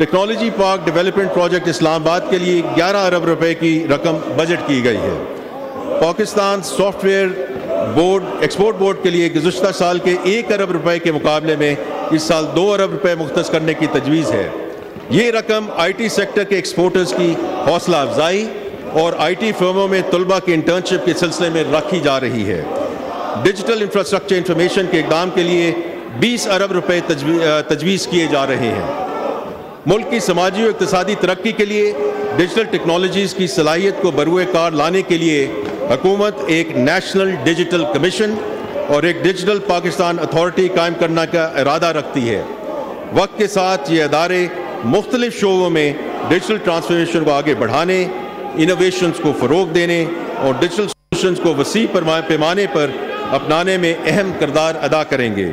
Technology park development project Islamabad کے لیے گیارہ ارب روپے کی رقم بجٹ کی گئی ہے۔ Pakistan software board, export board کے لیے گزشتہ سال کے ایک ارب روپے کے مقابلے میں اس سال دو ارب روپے مختص کرنے کی تجویز ہے۔ یہ رقم آئی ٹی سیکٹر کے ایکسپورٹرز کی حوصلہ افزائی اور آئی ٹی فرموں میں طلبہ کی انٹرنشپ کے سلسلے میں رکھی جا رہی ہے۔ ڈیجیٹل انفراسٹرکچر انفارمیشن کے اقدام کے لیے بیس ارب روپے تجویز کیے جا رہے ہیں۔ ملک کی سماجی و اقتصادی ترقی کے لیے ڈیجیٹل ٹیکنالوجیز کی صلاحیت کو بروئے کار لانے کے لیے حکومت ایک نیشنل ڈیجیٹل کمیشن اور ایک ڈیجیٹل پاکستان اتھارٹی قائم کرنا کا ارادہ رکھتی ہے۔ وقت کے ساتھ یہ ادارے مختلف شعبوں میں ڈیجیٹل ٹرانسفارمیشن کو آگے بڑھانے انوویشنز کو فروغ دینے اور ڈیجیٹل سولوشنز کو وسیع پیمانے پر اپنانے میں اہم کردار ادا کریں گے۔